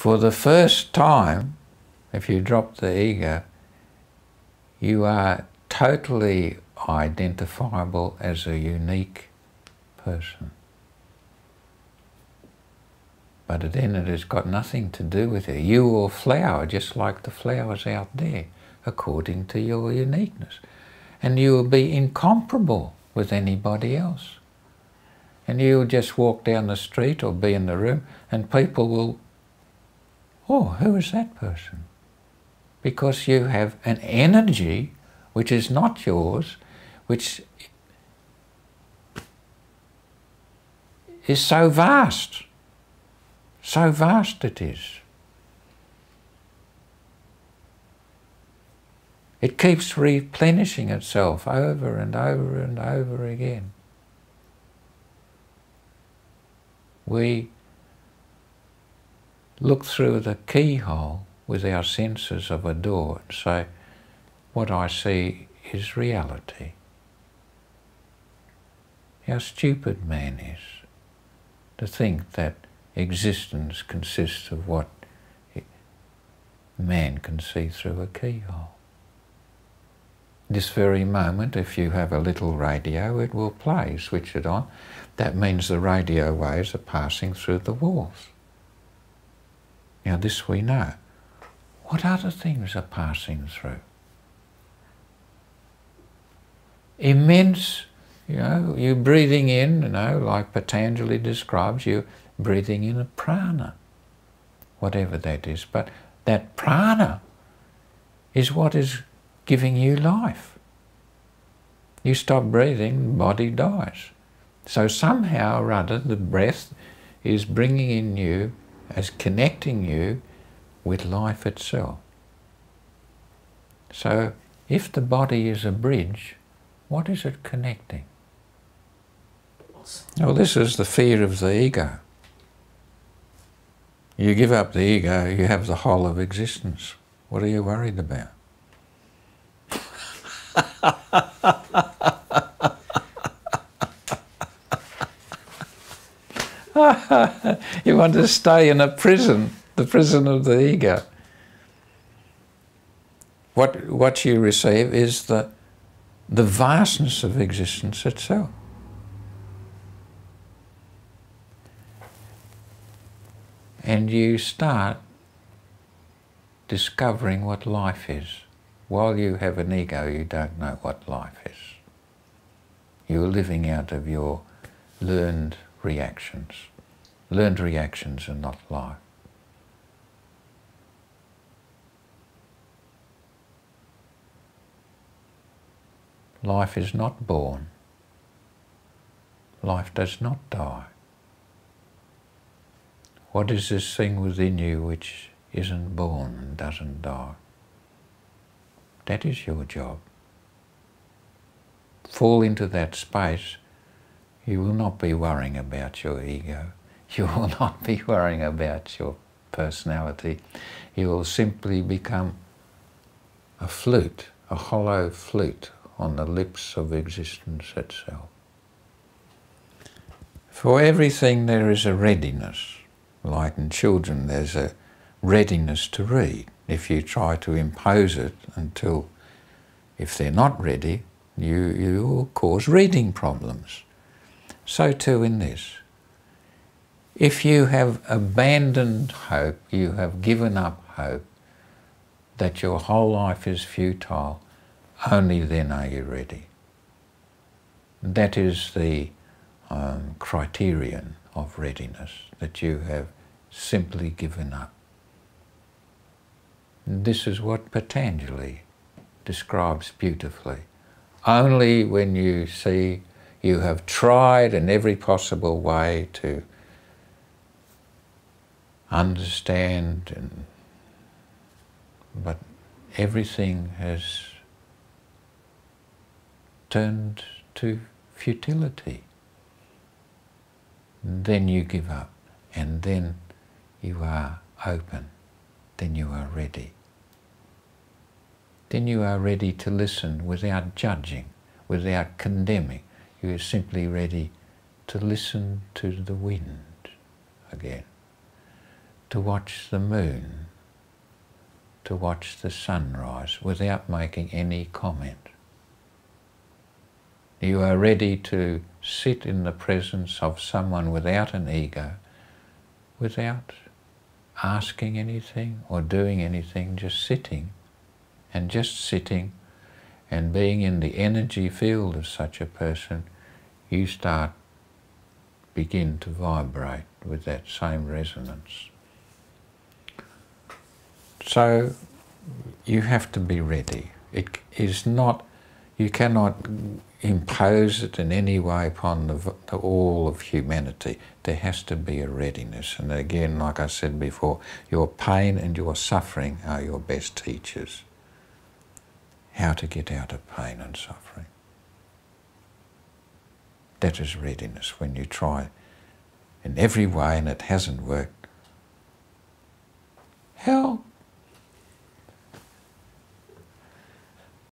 For the first time, if you drop the ego, you are totally identifiable as a unique person. But then it has got nothing to do with it. You will flower just like the flowers out there, according to your uniqueness. And you will be incomparable with anybody else. And you'll just walk down the street or be in the room and people will, oh, who is that person? Because you have an energy which is not yours, which is so vast so vast it is. It keeps replenishing itself over and over and over again. We look through the keyhole with our senses of a door and say, what I see is reality. How stupid man is to think that existence consists of what man can see through a keyhole. This very moment, if you have a little radio, it will play. Switch it on. That means the radio waves are passing through the walls. Now this we know. What other things are passing through? Immense, you know, you're breathing in, you know, like Patanjali describes, you breathing in a prana, whatever that is. But that prana is what is giving you life. You stop breathing, body dies. So somehow or other the breath is bringing in you, as connecting you with life itself. So if the body is a bridge, what is it connecting? Well, this is the fear of the ego. You give up the ego, you have the whole of existence. What are you worried about? you want to stay in a prison, the prison of the ego. What, what you receive is the, the vastness of existence itself. and you start discovering what life is. While you have an ego, you don't know what life is. You're living out of your learned reactions. Learned reactions are not life. Life is not born. Life does not die. What is this thing within you which isn't born and doesn't die? That is your job. Fall into that space, you will not be worrying about your ego. You will not be worrying about your personality. You will simply become a flute, a hollow flute on the lips of existence itself. For everything there is a readiness like in children, there's a readiness to read. If you try to impose it until, if they're not ready, you, you will cause reading problems. So too in this. If you have abandoned hope, you have given up hope, that your whole life is futile, only then are you ready. That is the um, criterion of readiness, that you have simply given up. This is what Patanjali describes beautifully. Only when you see you have tried in every possible way to understand and but everything has turned to futility then you give up and then you are open, then you are ready. Then you are ready to listen without judging, without condemning. You are simply ready to listen to the wind again, to watch the moon, to watch the sunrise without making any comment. You are ready to sit in the presence of someone without an ego, without asking anything or doing anything, just sitting and just sitting and being in the energy field of such a person, you start, begin to vibrate with that same resonance. So you have to be ready. It is not, you cannot impose it in any way upon the, the, all of humanity. There has to be a readiness. And again, like I said before, your pain and your suffering are your best teachers. How to get out of pain and suffering. That is readiness when you try in every way and it hasn't worked. How